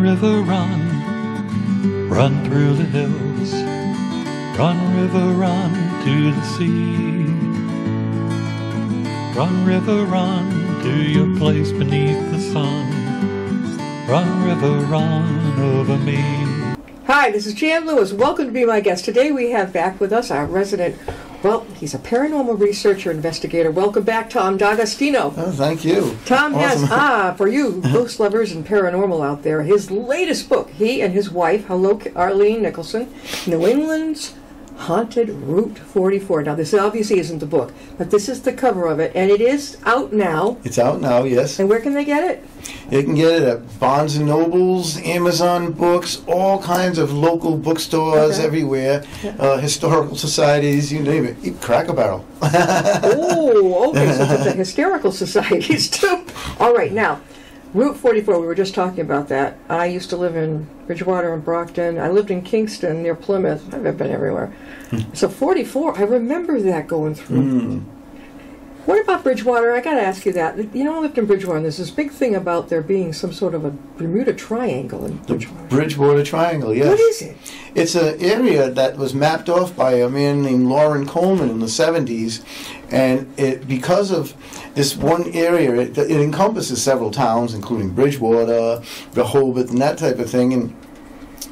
River, run, run through the hills. Run, river, run to the sea. Run, river, run to your place beneath the sun. Run, river, run over me. Hi, this is Jan Lewis. Welcome to be my guest. Today we have back with us our resident, well, he's a paranormal researcher, investigator. Welcome back, Tom D'Agostino. Oh, thank you. Tom has, ah, for you ghost lovers and paranormal out there, his latest book, he and his wife, hello, Arlene Nicholson, New England's Haunted Route 44. Now, this obviously isn't the book, but this is the cover of it, and it is out now. It's out now, yes. And where can they get it? You can get it at Barnes and Nobles, Amazon Books, all kinds of local bookstores Okay. everywhere, uh, historical societies, you name it. Cracker Barrel. Oh, okay, so it's the hysterical societies too. All right, now, Route 44, we were just talking about that. I used to live in Bridgewater and Brockton. I lived in Kingston near Plymouth. I've been everywhere. Hmm. So 44, I remember that going through. Hmm. What about Bridgewater? I got to ask you that. You know, I lived in Bridgewater, and there's this big thing about there being some sort of a Bermuda Triangle in Bridgewater. Bridgewater Triangle, yes. What is it? It's an area that was mapped off by a man named Loren Coleman in the 70s, and it because of this one area, it, it encompasses several towns, including Bridgewater, Rehoboth, and that type of thing, and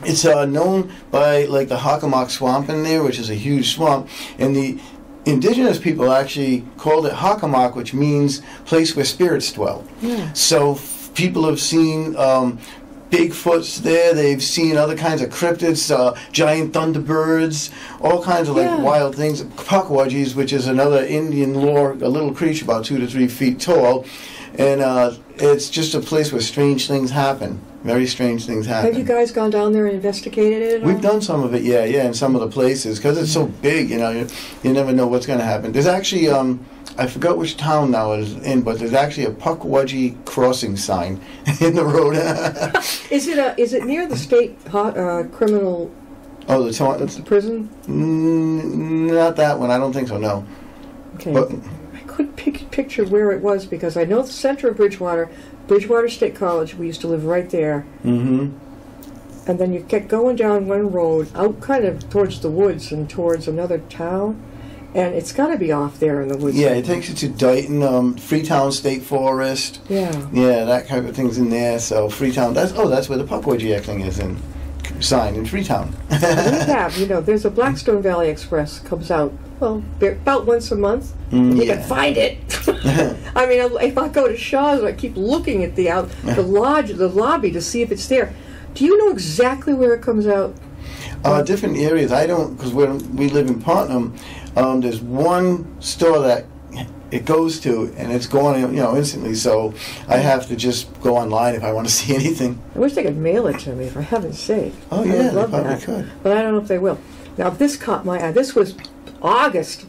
it's uh, known by like the Hockomock Swamp in there, which is a huge swamp, and the indigenous people actually called it Hockomock, which means place where spirits dwell. Yeah. So f- people have seen um, Bigfoots there. They've seen other kinds of cryptids, uh, giant thunderbirds, all kinds of like Yeah. wild things. Puckwudgies, which is another Indian lore, a little creature about two to three feet tall, and uh, it's just a place where strange things happen. Very strange things happen. Have you guys gone down there and investigated it? We've all? done some of it, yeah, yeah, in some of the places because it's so big, you know, you, you never know what's going to happen. There's actually, um, I forgot which town now it is in, but there's actually a Puckwudgie crossing sign in the road. Is it a? Is it near the state ho- uh, criminal oh, the prison? mm, not that one. I don't think so. No, Okay. but I couldn't pic- picture where it was because I know the center of Bridgewater, Bridgewater State College. We used to live right there, Mm-hmm. and then you kept going down one road out, kind of towards the woods and towards another town, and it's got to be off there in the woods. yeah, it takes you to Dayton, um, Freetown State Forest. Yeah. Yeah, that kind of thing's in there. So Freetown, that's oh, that's where the Puckwudgie thing is in sign in Freetown. we have, you know, there's a Blackstone Valley Express comes out well about once a month. Mm, you yeah. can find it. I mean, if I go to Shaw's, I keep looking at the out the lodge, the lobby to see if it's there. Do you know exactly where it comes out? Uh, different areas. I don't because we we live in Putnam. Um, there's one store that it goes to, and it's going, you know, instantly. So I have to just go online if I want to see anything. I wish they could mail it to me, for heaven's sake. Oh, I yeah, love that. could. But I don't know if they will. Now, this caught my eye. This was August.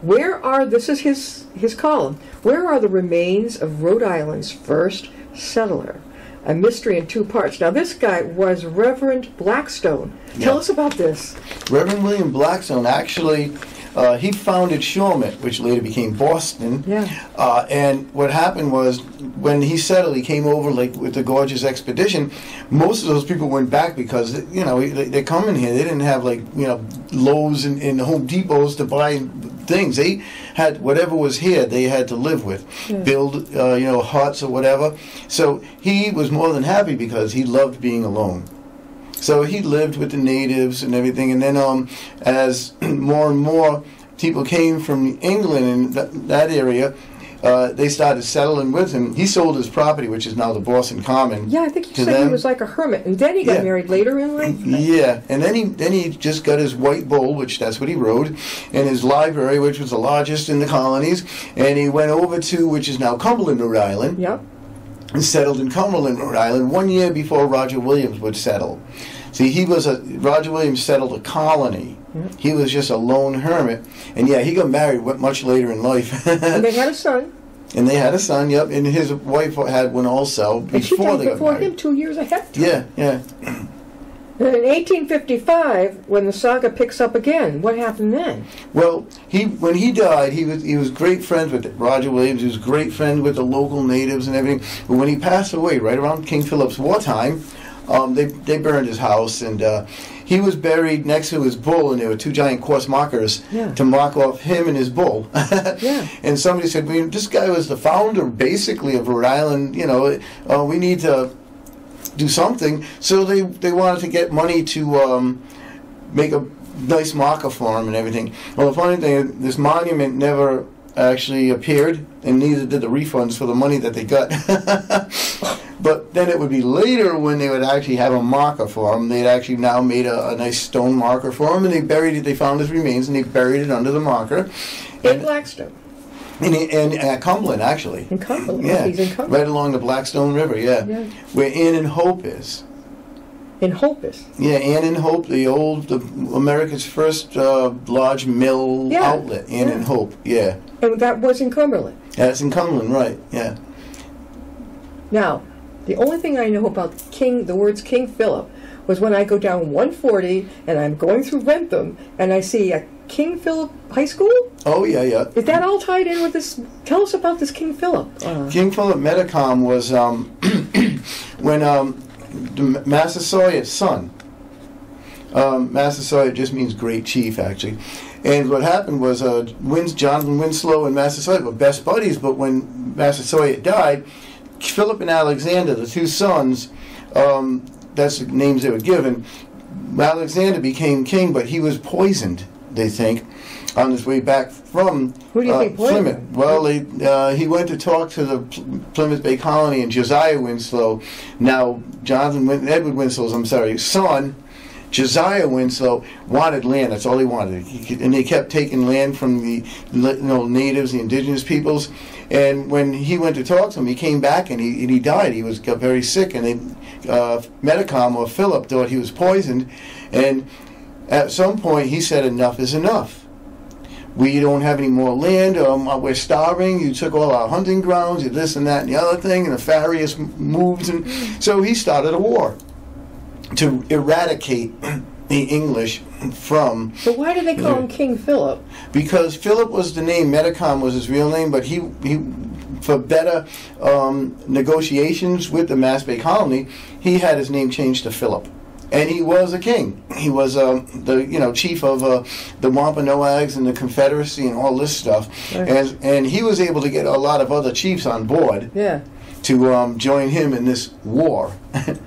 Where are, this is his, his column, where are the remains of Rhode Island's first settler? A mystery in two parts. Now, this guy was Reverend Blackstone. Tell Yeah. us about this. Reverend William Blackstone actually. Uh, he founded Shawmut, which later became Boston. Yeah. Uh, and what happened was, when he settled, he came over like with the Gorges Expedition. Most of those people went back because you know they, they come in here. They didn't have like you know Lowe's and, and Home Depots to buy things. They had whatever was here. They had to live with, build uh, you know huts or whatever. So he was more than happy because he loved being alone. So he lived with the natives and everything. And then, um, as more and more people came from England and that, that area, uh, they started settling with him. He sold his property, which is now the Boston Common. Yeah, I think you said he was like a hermit. And then he got Yeah. married later in life? Yeah, and then he then he just got his white bull, which that's what he rode, and his library, which was the largest in the colonies, and he went over to which is now Cumberland, Rhode Island, Yep. Settled in Cumberland, Rhode Island, one year before Roger Williams would settle. See, he was a Roger Williams settled a colony. Mm-hmm. He was just a lone hermit, and yeah, he got married much later in life, And they had a son. and they had a son. Yep, and his wife had one also And she before died they got before married. him two years ahead. Yeah, yeah. In 1855, when the saga picks up again, what happened then? Well, he when he died, he was he was great friends with Roger Williams. He was great friend with the local natives and everything. But when he passed away, right around King Philip's wartime, um, they they burned his house, and uh, he was buried next to his bull, and there were two giant cross markers Yeah. to mark off him and his bull. Yeah. And somebody said, well, "This guy was the founder, basically, of Rhode Island. You know, uh, we need to do something." So they they wanted to get money to um, make a nice marker for him and everything. Well, the funny thing, is this monument never actually appeared, and neither did the refunds for the money that they got. but then it would be later when they would actually have a marker for him. They'd actually now made a, a nice stone marker for him, and they buried it. They found his remains, and they buried it under the marker. In Blackstone. And, and at Cumberland, actually. In Cumberland. Yeah, He's in Cumberland. right along the Blackstone River. Yeah, Yeah. where Ann and Hope is. In Hopus. Yeah, Ann and Hope, the old, the America's first uh, large mill Yeah, outlet. Ann and yeah. Hope. Yeah, And that was in Cumberland. that's in Cumberland, right? Yeah. Now, the only thing I know about King, the words King Philip, was when I go down 140 and I'm going through Wrentham and I see a King Philip High School. Oh yeah, yeah. Is that all tied in with this? Tell us about this King Philip. Uh, King Philip Metacom was um, when um, Massasoit's son. Um, Massasoit just means great chief, actually. And what happened was uh, Wins, Jonathan Winslow and Massasoit were best buddies, but when Massasoit died, Philip and Alexander, the two sons, um, that's the names they were given. Alexander became king, but he was poisoned, they think, on his way back from Who do you uh, think Plymouth. Well, they, uh, he went to talk to the Plymouth Bay Colony, and Josiah Winslow, now Jonathan Win- Edward Winslow's, I'm sorry, son, Josiah Winslow wanted land. That's all he wanted, he, could- and they kept taking land from the you know, natives, the indigenous peoples. And when he went to talk to them, he came back and he, and he died. He was got very sick, and they, uh, Metacom or Philip thought he was poisoned. And at some point, he said, "Enough is enough." we don't have any more land, um, uh, we're starving, you took all our hunting grounds, you this and that and the other thing, and the m- moves. And so he started a war to eradicate the English from, but why did they call him King Philip? because Philip was the name, Metacom was his real name, but he, he for better um, negotiations with the Mass Bay Colony, he had his name changed to Philip. And he was a king. He was um, the you know chief of uh, the Wampanoags and the Confederacy and all this stuff. Right. And and he was able to get a lot of other chiefs on board Yeah. to um, join him in this war.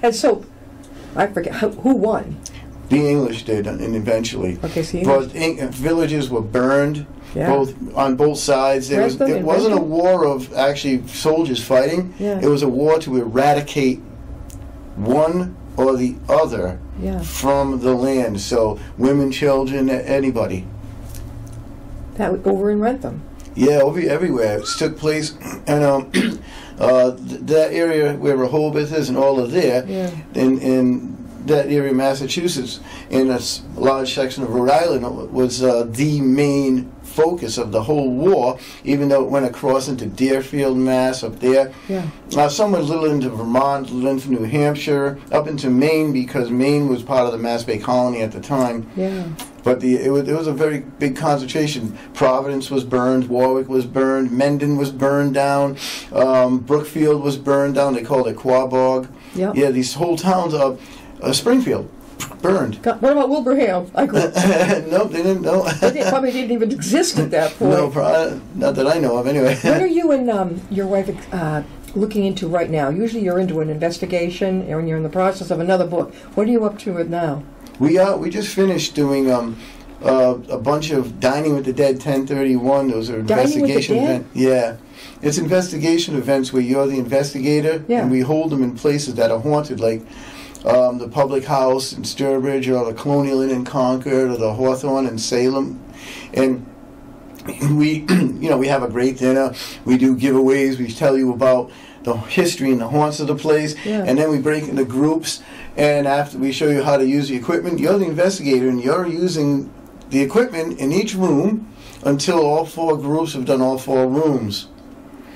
And so, I forget who, won. the English did, and eventually. Okay, so Both Eng- villages were burned, Yeah. both on both sides. There was it wasn't a war of actually soldiers fighting. Yeah. It was a war to eradicate one or the other Yeah. from the land. So women, children, anybody. that was over in Wrentham. Yeah, over everywhere. It took place, and um, uh, th- that area where Rehoboth is and all of there, Yeah. in in that area of Massachusetts, in a large section of Rhode Island, was uh, the main focus of the whole war. Even though it went across into Deerfield, Mass, up there. Yeah. Uh, a little into Vermont, little into New Hampshire, up into Maine because Maine was part of the Mass Bay Colony at the time. Yeah. But the it was, it was a very big concentration. Providence was burned, Warwick was burned, Mendon was burned down, um, Brookfield was burned down. They called it Quaboag. Yep. Yeah, these whole towns of uh, Springfield burned. God, what about Wilbraham? I go, nope, they didn't. No, they probably didn't even exist at that point. no, pro- not that I know of. Anyway. What are you and um, your wife uh, looking into right now? Usually you're into an investigation and you're in the process of another book. What are you up to with now? We uh, we just finished doing um, uh, a bunch of Dining with the Dead 1031. Those are Dining with the investigation events. Yeah, it's investigation events where you're the investigator, Yeah. and we hold them in places that are haunted, like um, the Public House in Sturbridge, or the Colonial Inn in Concord, or the Hawthorne in Salem, and we you know we have a great dinner. We do giveaways. We tell you about the history and the haunts of the place. Yeah. and then we break into groups. And after we show you how to use the equipment. You're the investigator and you're using the equipment in each room until all four groups have done all four rooms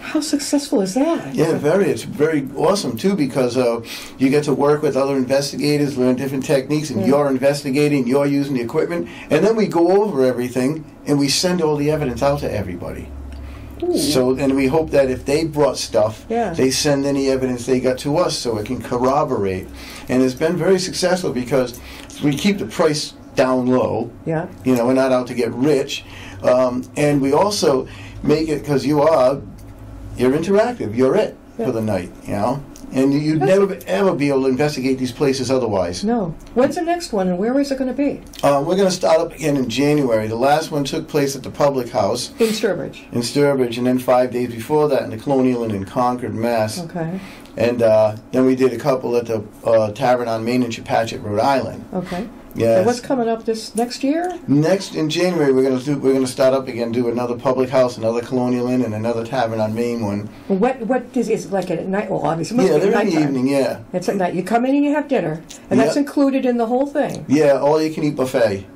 How successful is that? yeah very it's very awesome too because uh, you get to work with other investigators learn different techniques and Yeah. you're investigating you're using the equipment and then we go over everything and we send all the evidence out to everybody Ooh. So, and we hope that if they brought stuff, Yeah. they send any evidence they got to us so it can corroborate. And it's been very successful because we keep the price down low. Yeah. You know, we're not out to get rich. Um, and we also make it because you are, you're interactive. You're it Yeah. for the night, you know? And you'd That's- never ever be able to investigate these places otherwise. No. When's the next one, and where is it going to be? Um, we're going to start up again in January. The last one took place at the Public House In Sturbridge. in Sturbridge, and then five days before that in the Colonial Inn in Concord, Mass. Okay. And uh, then we did a couple at the uh, Tavern on Main in Chepachet, Rhode Island. Okay. Yes. And what's coming up this next year? Next in January, we're going to do. We're going to start up again, do another Public House, another Colonial Inn, and another Tavern on Main one. Well, What what is, is it like at night? Well, obviously, yeah, they're in the evening. Yeah, It's at night. You come in and you have dinner, and that's included in the whole thing. yeah, all you can eat buffet.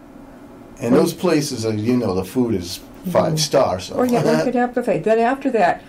And Well, those places, are, you know, the food is five Mhm. stars. So. Or yeah, one could have buffet. Then after that,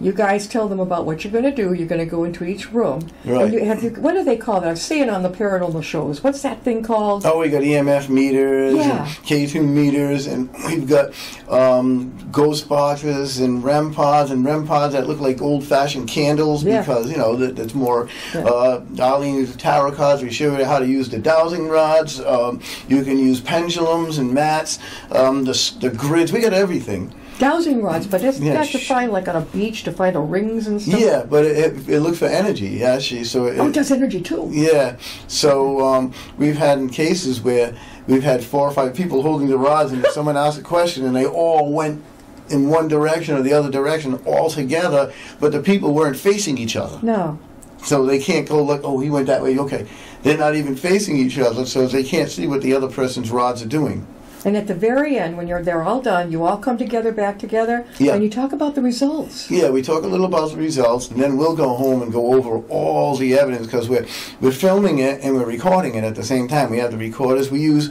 you guys tell them about what you're going to do. You're going to go into each room. Right. And you have you, what do they call that? I've seen it on the paranormal shows. What's that thing called? Oh, we got EMF meters Yeah. and K2 meters, and we've got um, ghost boxes and REM pods and REM pods that look like old-fashioned candles Yeah. because you know that, that's more. Yeah. Uh, Darlene uses tarot cards. We show you how to use the dowsing rods. Um, you can use pendulums and mats. Um, the the grids. We got everything. Dowsing rods, but isn't Yeah, that to find like on a beach to find the rings and stuff? Yeah, but it, it, it looks for energy actually. So it, Oh, it does energy too. Yeah. So um, we've had in cases where we've had four or five people holding the rods, and if someone asked a question, and they all went in one direction or the other direction all together, but the people weren't facing each other. No. So they can't go look. Oh, he went that way. Okay. They're not even facing each other, so they can't see what the other person's rods are doing. And at the very end, when you're they're all done, you all come together, back together, Yeah. and you talk about the results. Yeah, we talk a little about the results, and then we'll go home and go over all the evidence because we're we're filming it and we're recording it at the same time. We have the recorders. We use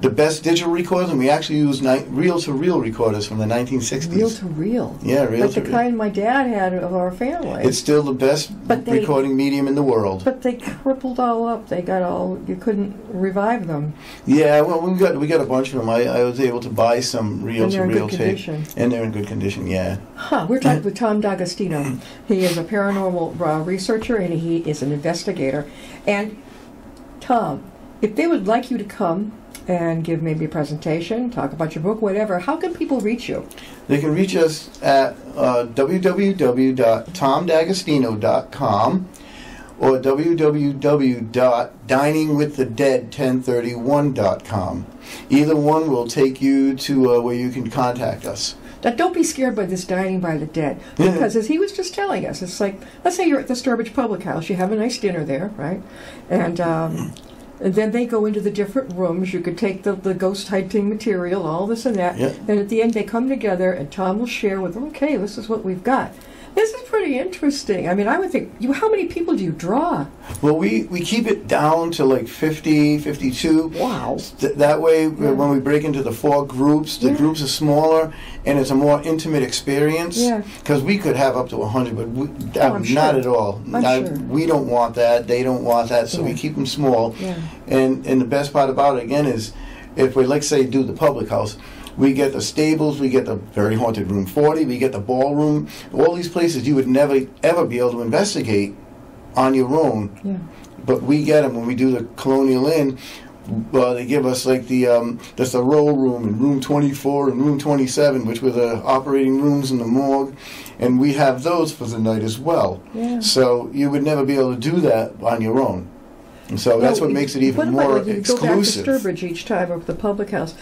the best digital recorders, and we actually use ni- reel-to-reel recorders from the 1960s. Real to real. yeah, reel-to. Like the reel. kind my dad had of our family. It's still the best But they- recording medium in the world. but they crippled all up. They got all. You couldn't revive them. Yeah, well, we got we got a bunch of them. I, I was able to buy some And they're in reel-to-reel tape, condition. and they're in good condition. Yeah. Huh. We're talking with Tom D'Agostino. He is a paranormal uh, researcher and he is an investigator. And Tom, if they would like you to come and give maybe a presentation, talk about your book, whatever, how can people reach you? They can reach us at uh, www.tomdagostino.com or www.diningwiththedead1031.com. Either one will take you to uh, where you can contact us. Now, don't be scared by this dining by the dead, because as he was just telling us, it's like let's say you're at the Sturbridge Public House, you have a nice dinner there, right? And, um, and then they go into the different rooms. You could take the, the ghost hunting material, all this and that, Yeah. and at the end they come together, and Tom will share with them, okay, this is what we've got. This is pretty interesting. I mean, I would think, you, how many people do you draw? Well, we, we keep it down to like 50, 52. Wow. Th- that way, uh, Yeah. when we break into the four groups, the Yeah. groups are smaller and it's a more intimate experience. Yeah. Because we could have up to 100, but we, Oh, not at all. I'm I- sure. We don't want that. They don't want that. So we keep them small. Yeah. And and the best part about it again is, if we like say do the public house, we get the stables, we get the very haunted room 40, we get the ballroom, all these places you would never ever be able to investigate on your own. Yeah. But we get them when we do the Colonial Inn. Uh, they give us like the um, the Thoreau room and room 24 and room 27, which were the operating rooms in the morgue, and we have those for the night as well. Yeah. So you would never be able to do that on your own. And so that's what makes it even more you go back to exclusive. Sturbridge each time or the public house?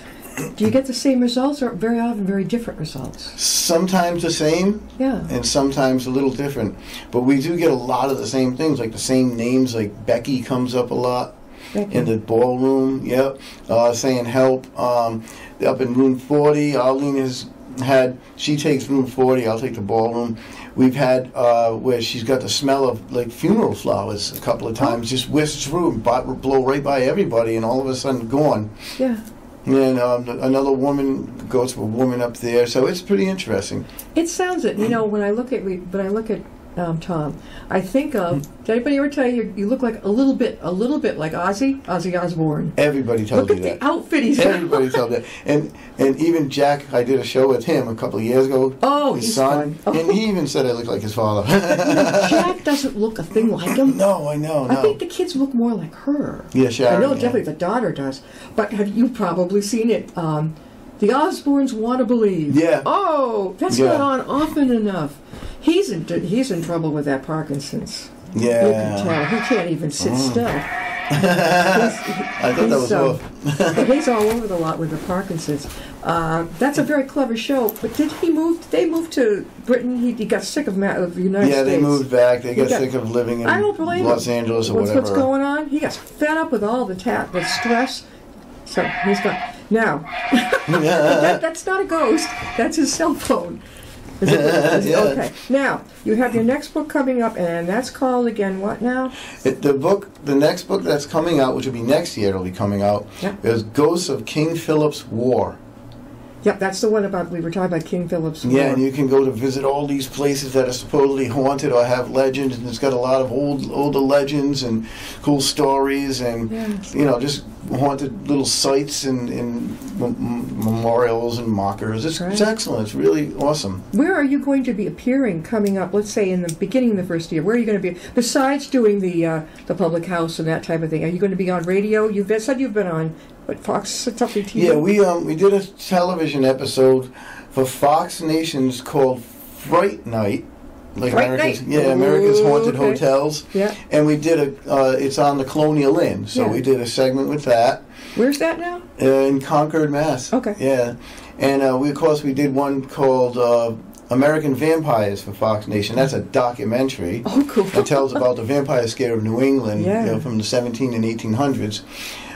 Do you get the same results or very often very different results? Sometimes the same, Yeah. and sometimes a little different. But we do get a lot of the same things, like the same names. Like Becky comes up a lot in the ballroom. Yep, uh, saying help. Um, up in room forty, Arlene has had. She takes room forty. I'll take the ballroom. We've had uh, where she's got the smell of like funeral flowers a couple of times. Just whisks through, and blow right by everybody, and all of a sudden gone. yeah. And um, another woman goes to a woman up there, so it's pretty interesting. It sounds it. You know, when I look at re- when I look at um, Tom, I think of. Did anybody ever tell you you look like a little bit, a little bit like Ozzy, Ozzy Osbourne? Everybody tells Look at that. the outfit he's. Everybody tells that, and and even Jack, I did a show with him a couple of years ago. Oh, his he's son. Oh. and he even said I look like his father. Jack doesn't look a thing like him. no, I know, I think the kids look more like her. Yeah, Sharon, I know yeah. definitely the daughter does. But have you probably seen it? Um, the Osbournes want to believe. Yeah. Oh, that's Yeah. not on often enough. He's in he's in trouble with that Parkinson's. Yeah. You can tell he can't even sit still. I thought that was so, off. he's all over the lot with the Parkinson's. Uh, that's a very clever show. But did he move? Did they moved to Britain? He, he got sick of, Ma- of the United Yeah, States. Yeah, they moved back. They got got- sick of living in I don't blame Los him. Angeles or what's, whatever. What's going on? He got fed up with all the ta- the stress. So he's got now. that, that's not a ghost. That's his cell phone. Is it- is it- Yeah. Okay. Now you have your next book coming up, and that's called again what now? It, the book, the next book that's coming out, which will be next year, it'll be coming out, Yeah. is Ghosts of King Philip's War. Yep, that's the one about we were talking about King Philip's Yeah, War. and you can go to visit all these places that are supposedly haunted or have legends, and it's got a lot of old, older legends and cool stories, and Yes. you know, just haunted little sites and, and memorials and mockers. It's, it's excellent. It's really awesome. Where are you going to be appearing coming up? Let's say in the beginning of the first year. Where are you going to be besides doing the uh, the public house and that type of thing? Are you going to be on radio? You've been, said you've been on what Fox something TV. Yeah, we um we did a television episode for Fox Nations called Fright Night. Like Fright America's, Night? yeah, America's Ooh, haunted okay. hotels. Yeah. And we did a, uh, it's on the Colonial Inn, so Yeah. we did a segment with that Where's that now? uh, in Concord, Mass. Okay. Yeah, and uh, we of course we did one called uh, American Vampires for Fox Nation. That's a documentary. Oh, cool. It tells about the vampire scare of New England Yeah. you know, from the 17 and 1800s.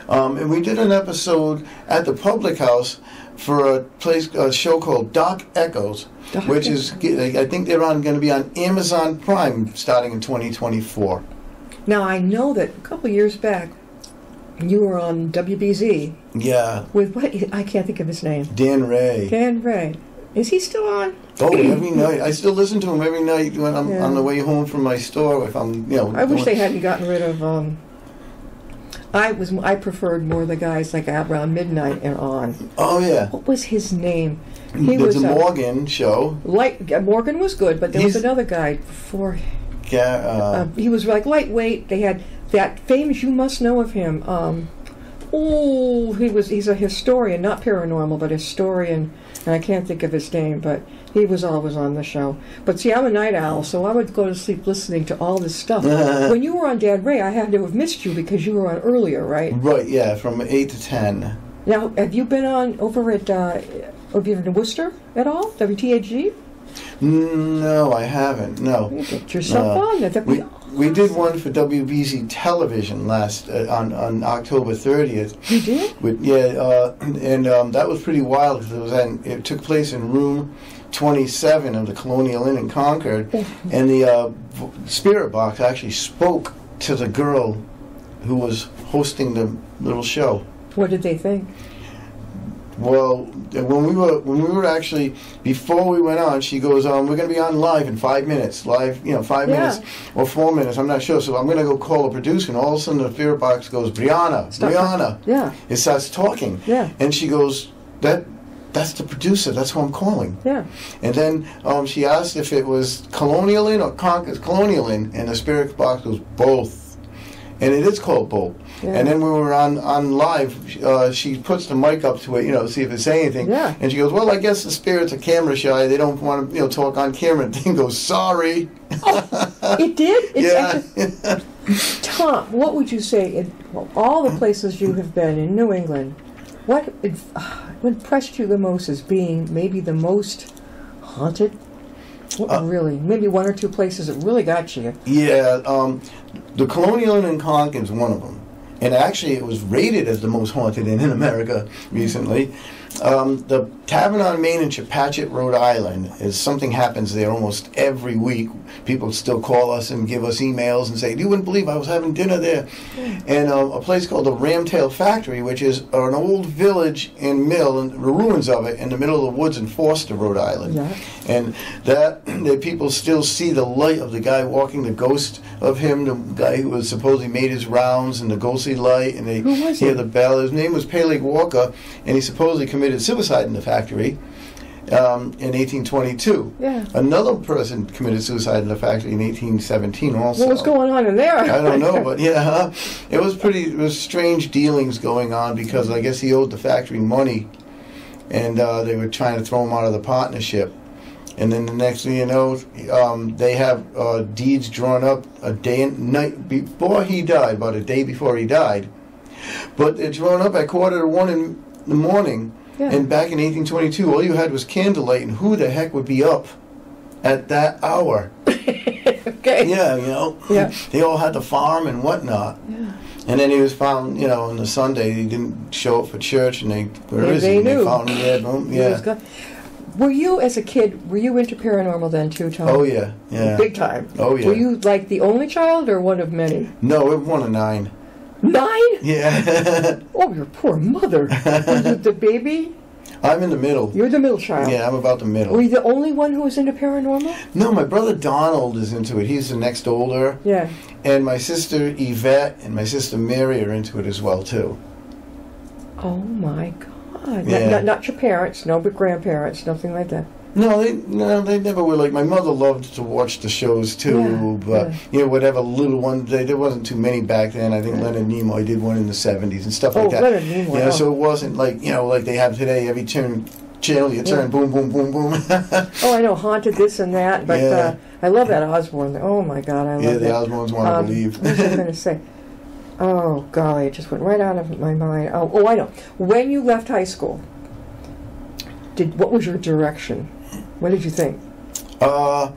Um, and we did an episode at the Public House for a place, a show called Doc Echoes, Doc which is, I think they're on going to be on Amazon Prime starting in 2024. Now I know that a couple years back you were on WBZ Yeah, with what I can't think of his name. Dan Ray. Dan Ray. Is he still on? Oh, every night. I still listen to him every night when I'm Yeah. on the way home from my store. If I'm, you know, I wish they hadn't gotten rid of. Um, I was I preferred more the guys like around midnight and on. Oh yeah, What was his name? He there's was a uh, Morgan show. White. Morgan was good, but there was another guy before. Ga- uh, Uh, he was like lightweight. They had that famous. You must know of him. Um, oh, he was. He's a historian, not paranormal, but historian. And I can't think of his name, but he was always on the show. But see, I'm a night owl, so I would go to sleep listening to all this stuff. when you were on Dan Ray, I had to have missed you because you were on earlier, right? right, yeah, from eight to ten. Now, have you been on over at? Uh, have you been in Worcester at all? WTAG? No, I haven't. No. You Get yourself No. on there. That'd We, be we did one for WBZ Television last uh, on on October 30th. You did? With yeah, uh, and um, that was pretty wild because it was in, it took place in room 27 of the Colonial Inn in Concord, and the uh, spirit box actually spoke to the girl who was hosting the little show. What did they think? Well, when we were when we were actually before we went on, she goes, um, "We're going to be on live in five minutes, live, you know, five Yeah. minutes or four minutes. I'm not sure. So I'm going to go call a producer." And all of a sudden, the fear box goes, "Brianna, Stop. Brianna." Yeah, It starts talking, yeah, and she goes, "That." That's the producer. That's who I'm calling. yeah. And then um, she asked if it was Colonial Inn or Concord Colonial Inn, and the spirit box was both, and it is called both. Yeah. And then when we were on on live, uh, she puts the mic up to it, you know, see if it's saying anything. Yeah. And she goes, "Well, I guess the spirits are camera shy. They don't want to, you know, talk on camera." And thing goes, "Sorry." Oh, It did? It's yeah. Tom, what would you say in well, all the places you have been in New England? What inf- what impressed you the most as being maybe the most haunted? What Uh, really? Maybe one or two places that really got you. yeah. Um, the Colonial Inn in Concord is one of them. and actually it was rated as the most haunted inn in America recently. Um, the Tavern on Main in Chepachet, Rhode Island, is something happens there almost every week. People still call us and give us emails and say, "You wouldn't believe I was having dinner there," and uh, a place called the Ramtail Factory, which is an old village and mill, and the ruins of it in the middle of the woods in Foster, Rhode Island, Yeah. and that the people still see the light of the guy walking, the ghost of him, the guy who was supposedly made his rounds, and the ghostly light, and they hear he? the bell. His name was Peleg Walker, and he supposedly committed suicide in the factory um, in 1822. Yeah. Another person committed suicide in the factory in 1817 also. What was going on in there? I don't know, but yeah, it was pretty. It was strange dealings going on because I guess he owed the factory money, and uh, they were trying to throw him out of the partnership. And then the next thing you know, um, they have uh, deeds drawn up a day and night before he died, about a day before he died. But they're drawn up at quarter to one in the morning. Yeah. And back in 1822, all you had was candlelight, and who the heck would be up at that hour? okay. Yeah, you know. Yeah. They all had the farm and whatnot. Yeah. And then he was found, you know, on the Sunday he didn't show up for church, and they where Yeah, is they he? And knew. They found him dead. Boom. Yeah. Were you, as a kid, were you into paranormal then too, Tom? Oh yeah. Yeah. Big time. Oh, yeah. Were you like the only child or one of many? No, we're one of nine. Nine? Yeah. Oh, your poor mother. Were you the baby? I'm in the middle. You're the middle child. Yeah, I'm about the Were middle. you the only one who was into paranormal? No, my brother Donald is into it. He's the next older, Yeah. and my sister Yvette and my sister Mary are into it as well too. Oh my God. Not, Yeah. not, not your parents, no, but grandparents, nothing like that. No, they no, they never were like my mother loved to watch the shows too, Yeah, but yeah. you know whatever little one they, there wasn't too many back then. I think Leonard Nimoy did one in the seventies and stuff Oh, like that. Leonard Nimoy, Yeah, oh. so it wasn't like you know like they have today. Every turn channel you turn, Yeah. boom, boom, boom, boom. Oh, I know, haunted this and that, but Yeah. uh, I love that Osbourne. Oh my God, I love yeah, the that. Osbournes want to Um, believe. what was I going to say? Oh golly, it just went right out of my mind. Oh, oh, I know. When you left high school, did what was your direction? What did you think? Uh,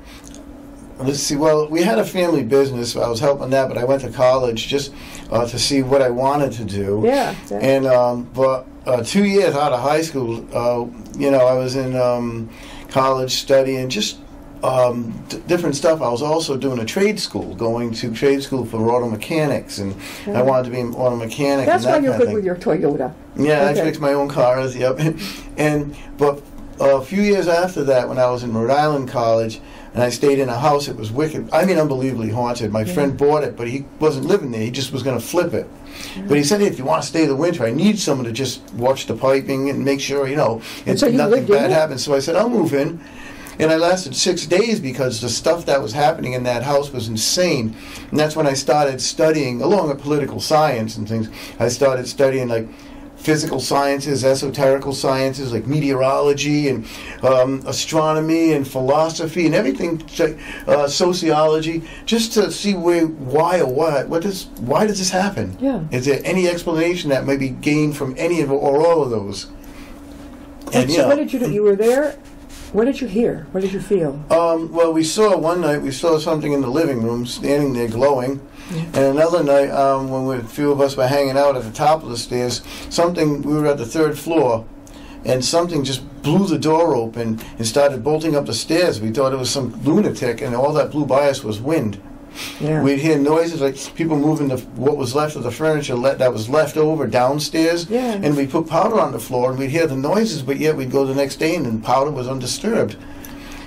let's see. Well, we had a family business. So I was helping that, but I went to college just uh, to see what I wanted to do. Yeah. yeah. And um, but uh, two years out of high school, uh, you know, I was in um, college studying just um, d- different stuff. I was also doing a trade school, going to trade school for auto mechanics, and I wanted to be an auto mechanic. That's and that why you're good with your Toyota. Yeah, Okay. I fixed my own cars. Yep. and but a few years after that, when I was in Rhode Island College, and I stayed in a house, it was wicked. I mean, unbelievably haunted. My friend bought it, but he wasn't living there. He just was going to flip it. But he said, hey, if you want to stay the winter, I need someone to just watch the piping and make sure, you know, it's so nothing bad happens. So I said, I'll move in. And I lasted six days because the stuff that was happening in that house was insane. And that's when I started studying, along with political science and things, I started studying like physical sciences, esoterical sciences like meteorology and um, astronomy and philosophy and everything, uh, sociology, just to see where, why or what, what does, why does this happen? Yeah. Is there any explanation that may be gained from any of or all of those? And you so, know, what did you do? You were there. What did you hear? What did you feel? Um, well, we saw one night, we saw something in the living room standing there glowing. And another night, um, when we, a few of us were hanging out at the top of the stairs, something, we were at the third floor, and something just blew the door open and started bolting up the stairs. We thought it was some lunatic, and all that blew by us was wind. Yeah. We'd hear noises like people moving the, what was left of the furniture le- that was left over downstairs. Yeah. And we put powder on the floor, and we'd hear the noises, but yet we'd go the next day and the powder was undisturbed.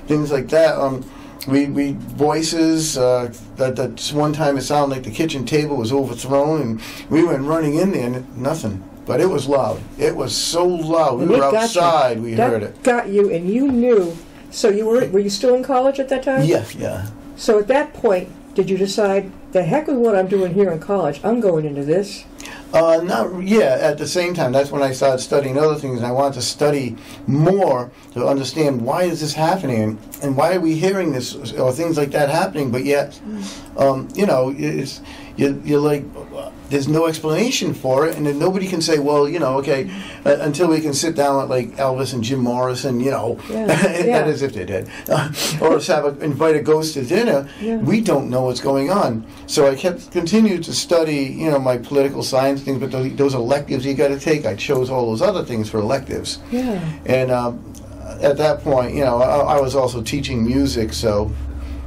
Things like that. Um, we, we voices uh, that, that one time it sounded like the kitchen table was overthrown, and we went running in there, and nothing. But it was loud. It was so loud. We And were you. outside. We that heard it. Got you, and you knew. So you were were you still in college at that time? Yeah, yeah. So at that point, did you decide the heck with what I'm doing here in college? I'm going into this. Uh, not yeah. At the same time, that's when I started studying other things, and I wanted to study more to understand why is this happening, and why are we hearing this or things like that happening. But yet, um, you know, it's you, you're like, there's no explanation for it, and then nobody can say, well, you know, okay, uh, until we can sit down with like Elvis and Jim Morrison, you know, Yeah, that yeah. is if they did, uh, or have a, invite a ghost to dinner. Yeah. We don't know what's going on. So I kept continued to study, you know, my political science things, but those, those electives you got to take. I chose all those other things for electives, Yeah. and um, at that point, you know, I, I was also teaching music, so.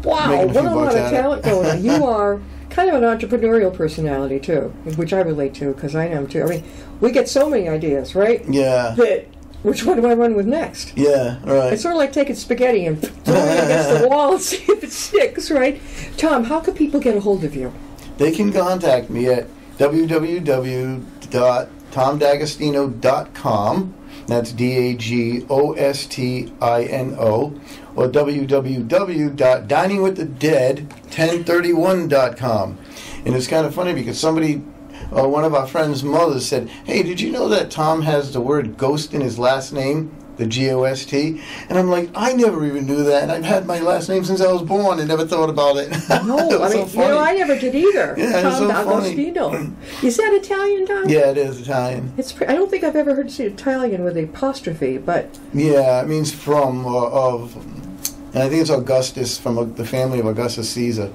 Wow, what a lot of talent going on. You are kind of an entrepreneurial personality too, which I relate to because I am too. I mean, we get so many ideas, right? Yeah, That which one do I run with next? yeah, right. It's sort of like taking spaghetti and throwing it against the wall and see if it sticks, right? Tom, how can people get a hold of you? They can contact me at www.tomdagostino.com. That's D A G O S T I N O. Or www.diningwiththedead1031.com. And it's kind of funny because somebody, uh, one of our friends' mothers said, Hey, did you know that Tom has the word ghost in his last name? The G O S T? And I'm like, I never even knew that. And I've had my last name since I was born and never thought about it. No, It I mean, so you know. I never did either. Yeah, Tom so funny. D'Agostino. Is that Italian, Tom? Yeah, it is Italian. It's. I don't think I've ever heard it say Italian with apostrophe, but Yeah, it means from uh, of, and I think it's Augustus from uh, the family of Augustus Caesar.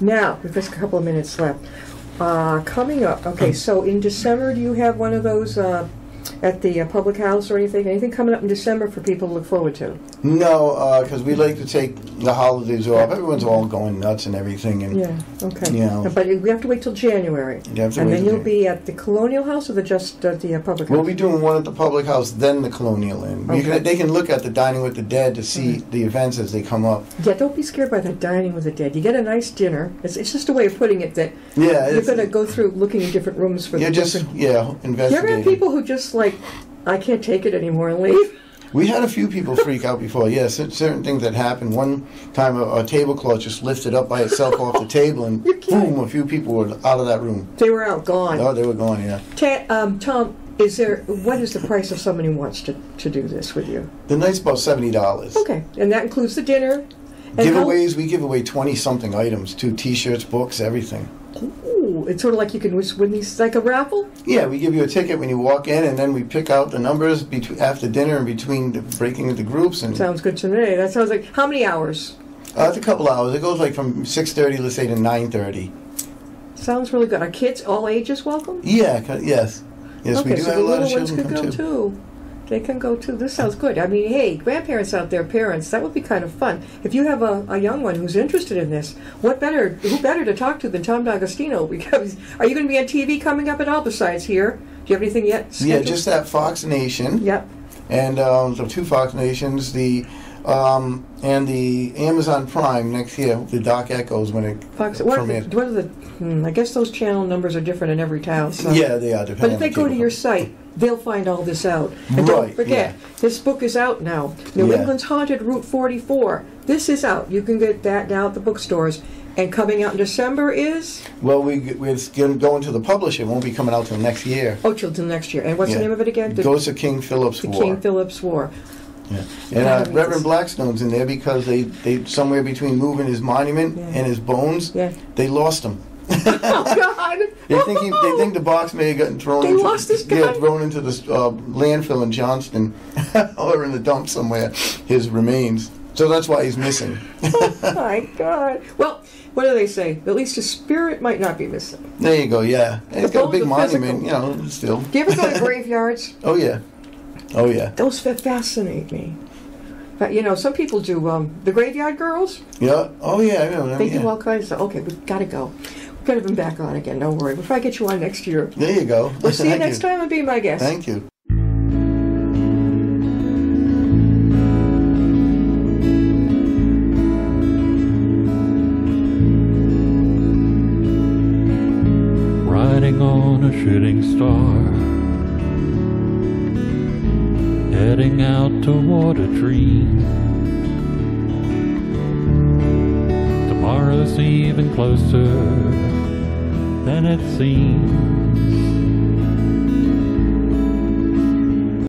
now we've just a couple of minutes left. Uh, coming up, okay. So in December, do you have one of those uh, at the uh, public house or anything? Anything coming up in December for people to look forward to? No, because we like to take the holidays off. Everyone's all going nuts and everything, and Yeah. Okay. Yeah. But we have to wait till January. You have to and wait then you'll be at the Colonial House or the just uh, the uh, public house? we'll be doing one at the public house, then the Colonial Inn. You Okay. can, they can look at the Dining with the Dead to see the events as they come up. Yeah, don't be scared by the dining with the dead. You get a nice dinner. It's, it's just a way of putting it that Yeah, you're going to go through looking in different rooms for yeah, the just different. yeah, You ever investigating. have people who just like, I can't take it anymore and leave? We had a few people freak out before. Yes, cer- certain things that happened. One time, a, a tablecloth just lifted up by itself off the table, and boom, a few people were out of that room. They were out, gone. Oh, they were gone. Yeah. Ta- um, Tom, is there what is the price of somebody who wants to, to do this with you? The night's about seventy dollars. Okay, and that includes the dinner. And how- Giveaways, we give away twenty something items two t-shirts, books, everything. It's sort of like you can win these like a raffle. Yeah, we give you a ticket when you walk in, and then we pick out the numbers between after dinner and between the breaking into groups. And uh, Sounds good to me. That sounds like how many hours? it's a couple hours. It goes like from six thirty, let's say, to nine thirty. Sounds really good. Are kids all ages welcome? Yeah. Yes. Yes, okay, we do so have a lot of little ones children could come go too. too. They can go too. This sounds good. I mean, hey, grandparents out there, parents, that would be kind of fun. If you have a, a young one who's interested in this, what better, who better to talk to than Tom D'Agostino? Because are you going to be on TV coming up at all besides here? Do you have anything yet? Yeah, just that Fox Nation. Yep. and um, so two Fox Nations, the um, and the Amazon Prime next year, the Doc Echoes when it Fox. What are, the, what are the? Hmm, I guess those channel numbers are different in every town. So. Yeah, they are. But if they go to your site, they'll find all this out. And don't Right, forget, this book is out now. New Yeah. England's Haunted Route 44. This is out. You can get that now at the bookstores. And coming out in December is well, we we're going going to the publisher. It won't be coming out till next year. oh, till till next year. And what's Yeah. the name of it again? The, Ghosts of King Philip's the War. King Philip's War. Yeah. And uh, Reverend. Blackstone's in there because they, they somewhere between moving his monument Yeah. and his bones, Yeah. they lost him. Oh God! They think he, they think the box may have gotten thrown. They into, lost this Yeah, thrown into this uh, landfill in Johnston, or in the dump somewhere. His remains. So that's why he's missing. oh My God. Well, what do they say? At least his spirit might not be missing. There you go. Yeah, And it's got a big are physical. monument. You know, still. Do you ever go to graveyards? Oh yeah. Oh yeah. Those fa- fascinate me. But, you know, some people do um, the graveyard girls. Yeah. Oh yeah. I know They yeah. do all kinds of. Okay, we've got to go. We've got to them back on again. Don't worry. We'll try to get you on next year. There you go. We'll see you Thank next time and be my guest. Thank you. riding on a shooting star, closer than it seems.